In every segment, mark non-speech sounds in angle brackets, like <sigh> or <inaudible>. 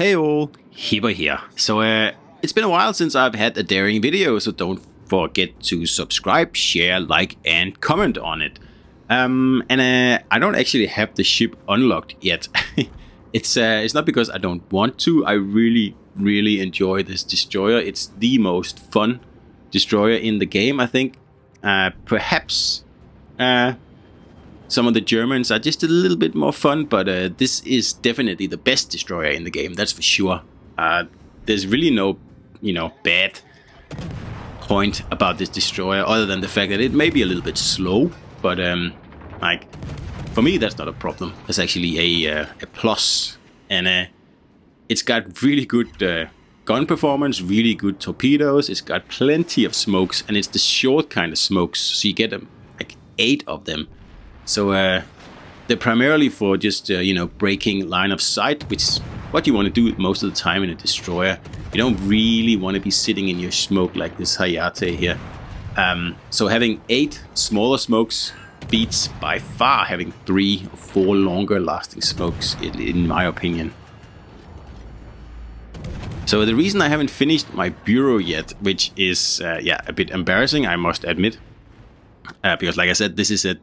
Hey all, Hipper here. So uh, it's been a while since I've had a daring video, so don't forget to subscribe, share, like, and comment on it. Um, and uh, I don't actually have the ship unlocked yet. <laughs> it's uh, it's not because I don't want to. I really, really enjoy this destroyer. It's the most fun destroyer in the game, I think. Uh, perhaps uh, some of the Germans are just a little bit more fun, but uh, this is definitely the best destroyer in the game, that's for sure. Uh, there's really no, you know, bad point about this destroyer other than the fact that it may be a little bit slow, but um, like for me that's not a problem. It's actually a, uh, a plus, and uh, it's got really good uh, gun performance, really good torpedoes. It's got plenty of smokes, and it's the short kind of smokes, so you get um, like eight of them so uh, they're primarily for just, uh, you know, breaking line of sight, which is what you want to do most of the time in a destroyer. You don't really want to be sitting in your smoke like this Hayate here. Um, so having eight smaller smokes beats by far having three or four longer lasting smokes, in my opinion. So the reason I haven't finished my bureau yet, which is, uh, yeah, a bit embarrassing, I must admit, uh, because like I said, this is a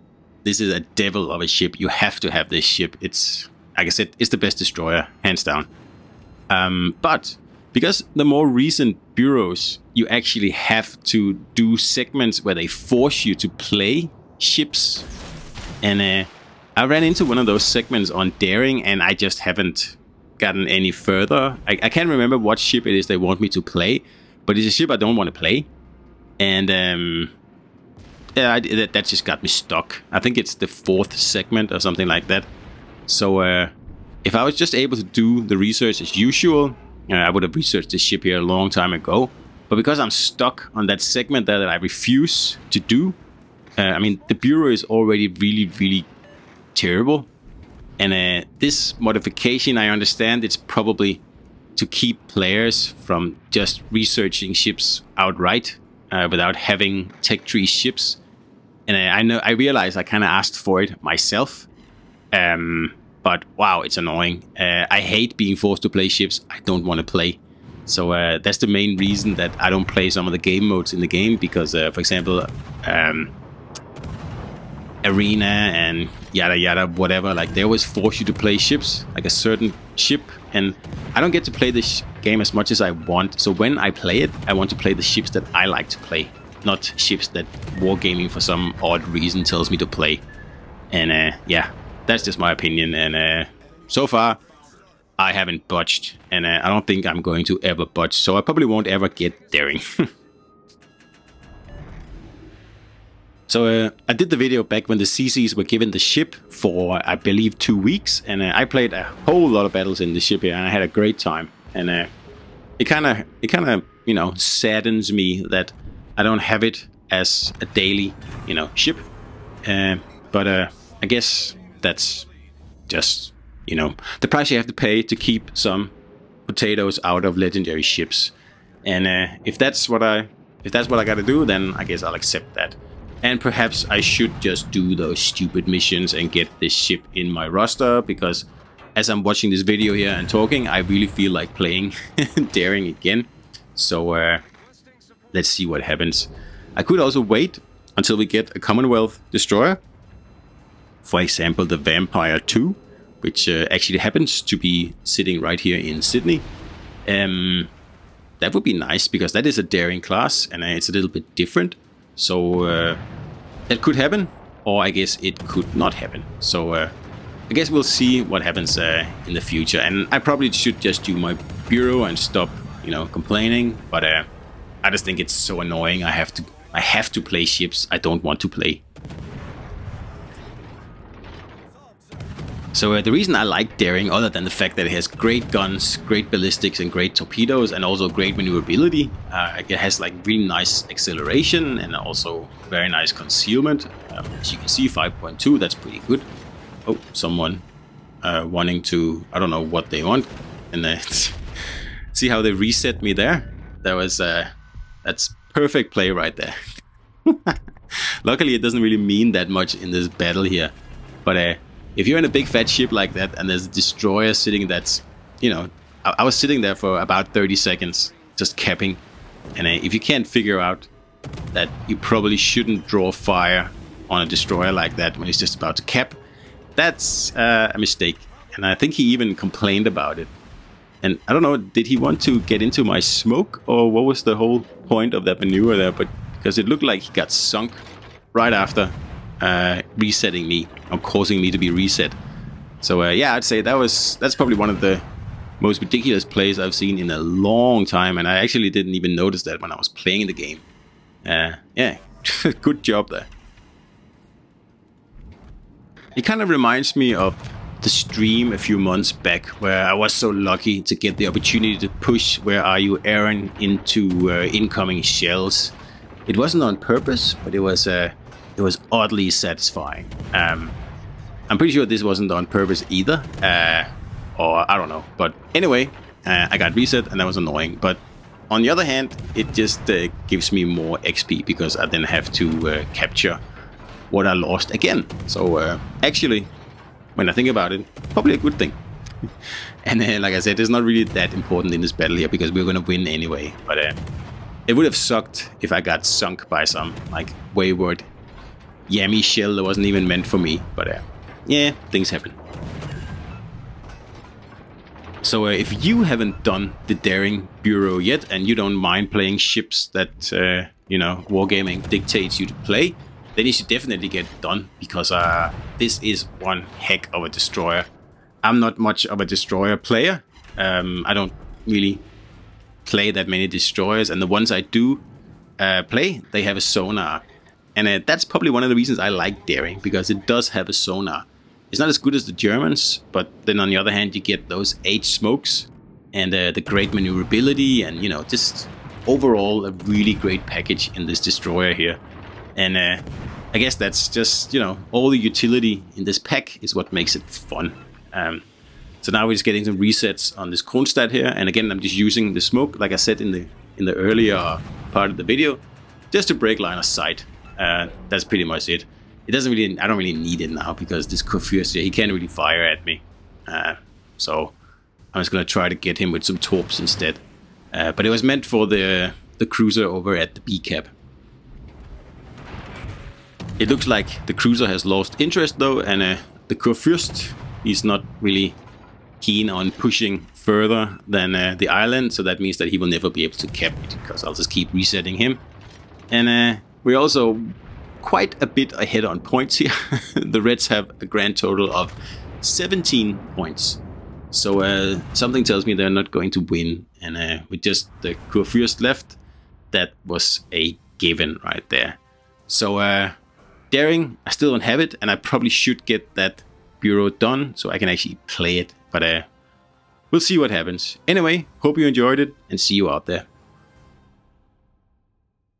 this is a devil of a ship. You have to have this ship. It's, like I said, it's the best destroyer, hands down. Um, but because the more recent bureaus, you actually have to do segments where they force you to play ships. And uh, I ran into one of those segments on Daring, and I just haven't gotten any further. I, I can't remember what ship it is they want me to play, but it's a ship I don't want to play. And um, yeah, I, that, that just got me stuck. I think it's the fourth segment or something like that. So uh, if I was just able to do the research as usual, uh, I would have researched this ship here a long time ago. But because I'm stuck on that segment there that I refuse to do, uh, I mean, the Bureau is already really, really terrible. And uh, this modification, I understand, it's probably to keep players from just researching ships outright uh, without having tech tree ships and I know I realize I kind of asked for it myself. Um, but wow, it's annoying. Uh, I hate being forced to play ships I don't want to play. So uh, that's the main reason that I don't play some of the game modes in the game because, uh, for example, um, arena and yada yada whatever, like they always force you to play ships, like a certain ship, and I don't get to play this game as much as I want. So when I play it, I want to play the ships that I like to play not ships that Wargaming for some odd reason tells me to play. And uh, yeah, that's just my opinion. And uh, so far, I haven't budged. And uh, I don't think I'm going to ever budge. So I probably won't ever get daring. <laughs> so uh, I did the video back when the CCs were given the ship for, I believe, two weeks. And uh, I played a whole lot of battles in the ship here. And I had a great time. And uh, it kind of, it kind of, you know, saddens me that I don't have it as a daily, you know, ship. Uh, but uh, I guess that's just, you know, the price you have to pay to keep some potatoes out of legendary ships. And uh, if that's what I if that's what I gotta do, then I guess I'll accept that. And perhaps I should just do those stupid missions and get this ship in my roster because as I'm watching this video here and talking, I really feel like playing <laughs> Daring again. So uh, let's see what happens. I could also wait until we get a Commonwealth destroyer. For example, the Vampire 2, which uh, actually happens to be sitting right here in Sydney. Um, that would be nice because that is a daring class and uh, it's a little bit different. So uh, that could happen, or I guess it could not happen. So uh, I guess we'll see what happens uh, in the future. And I probably should just do my bureau and stop, you know, complaining. But uh, I just think it's so annoying. I have to I have to play ships I don't want to play. So uh, the reason I like Daring, other than the fact that it has great guns, great ballistics, and great torpedoes, and also great maneuverability, uh, it has like really nice acceleration and also very nice concealment. Um, as you can see, 5.2, that's pretty good. Oh, someone uh, wanting to, I don't know what they want. And <laughs> see how they reset me there? That was uh, that's perfect play right there. <laughs> Luckily, it doesn't really mean that much in this battle here. But uh, if you're in a big fat ship like that and there's a destroyer sitting that's, you know, I, I was sitting there for about 30 seconds, just capping. And uh, if you can't figure out that you probably shouldn't draw fire on a destroyer like that when he's just about to cap, that's uh, a mistake. And I think he even complained about it. And I don't know, did he want to get into my smoke or what was the whole point of that maneuver there? But because it looked like he got sunk right after uh, resetting me or causing me to be reset. So uh, yeah, I'd say that was that's probably one of the most ridiculous plays I've seen in a long time, and I actually didn't even notice that when I was playing the game. Uh, yeah, <laughs> good job there. It kind of reminds me of the stream a few months back where I was so lucky to get the opportunity to push Where Are You Eren into uh, incoming shells. It wasn't on purpose, but it was uh, it was oddly satisfying. Um, I'm pretty sure this wasn't on purpose either, uh, or I don't know. But anyway, uh, I got reset and that was annoying. But on the other hand, it just uh, gives me more XP because I then have to uh, capture what I lost again. So actually, when I think about it, probably a good thing. <laughs> and uh, like I said, it's not really that important in this battle here because we're gonna win anyway. But uh, it would have sucked if I got sunk by some like wayward yummy shell that wasn't even meant for me. But uh, yeah, things happen. So uh, if you haven't done the Daring Bureau yet, and you don't mind playing ships that, uh, you know, Wargaming dictates you to play, then you should definitely get done, because uh, this is one heck of a destroyer. I'm not much of a destroyer player. Um, I don't really play that many destroyers, and the ones I do uh, play, they have a sonar. And uh, that's probably one of the reasons I like Daring, because it does have a sonar. It's not as good as the Germans, but then on the other hand, you get those H smokes and uh, the great maneuverability and, you know, just overall a really great package in this destroyer here. And uh, I guess that's just, you know, all the utility in this pack is what makes it fun. Um, so now we're just getting some resets on this Kronstadt here. And again, I'm just using the smoke, like I said in the in the earlier part of the video, just to break line of sight. Uh, that's pretty much it it doesn't really, I don't really need it now because this Kurfürst, he can't really fire at me. Uh, so I'm just going to try to get him with some torps instead. Uh, but it was meant for the, the cruiser over at the B cap. It looks like the cruiser has lost interest though, and uh, the Kurfürst is not really keen on pushing further than uh, the island, so that means that he will never be able to cap it, because I'll just keep resetting him. And uh, we also quite a bit ahead on points here. <laughs> the Reds have a grand total of 17 points. So uh, something tells me they're not going to win. And uh, with just the Kurfürst left, that was a given right there. So uh, Daring, I still don't have it, and I probably should get that bureau done so I can actually play it. But uh, we'll see what happens. Anyway, hope you enjoyed it, and see you out there.